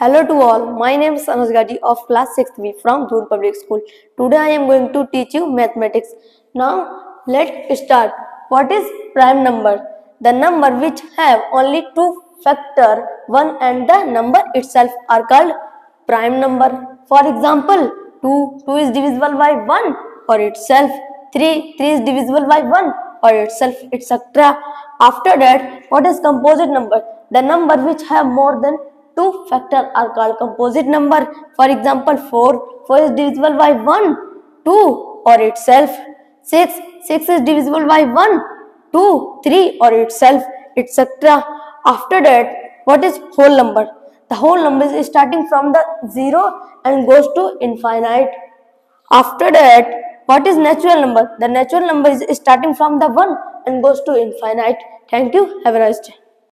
Hello to all, my name is Anas Gadi of class 6B from Doon Public School. Today I am going to teach you mathematics. Now let's start. What is prime number? The number which have only two factor 1 and the number itself are called prime number. For example, 2, 2 is divisible by 1 or itself. 3, 3 is divisible by 1 or itself, etc. After that, what is composite number? The number which have more than two factor are called composite number. For example, 4, 4 is divisible by 1, 2 or itself. 6, 6 is divisible by 1, 2, 3 or itself, etc. After that, what is whole number? The whole number is starting from the 0 and goes to infinite. After that, what is natural number? The natural number is starting from the 1 and goes to infinite. Thank you. Have a nice day.